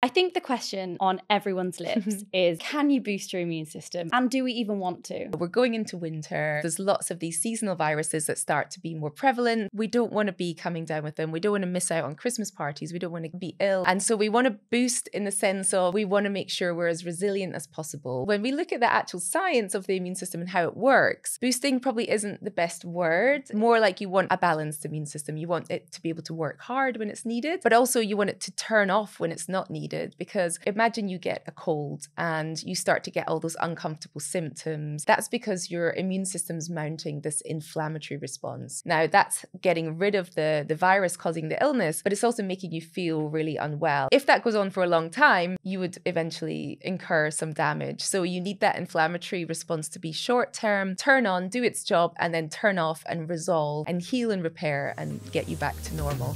I think the question on everyone's lips is can you boost your immune system? And do we even want to? We're going into winter. There's lots of these seasonal viruses that start to be more prevalent. We don't want to be coming down with them. We don't want to miss out on Christmas parties. We don't want to be ill. And so we want to boost in the sense of we want to make sure we're as resilient as possible. When we look at the actual science of the immune system and how it works, boosting probably isn't the best word. More like you want a balanced immune system. You want it to be able to work hard when it's needed, but also you want it to turn off when it's not needed needed because imagine you get a cold and you start to get all those uncomfortable symptoms. That's because your immune system's mounting this inflammatory response. Now, that's getting rid of the, the virus causing the illness, but it's also making you feel really unwell. If that goes on for a long time, you would eventually incur some damage. So you need that inflammatory response to be short term, turn on, do its job, and then turn off and resolve and heal and repair and get you back to normal.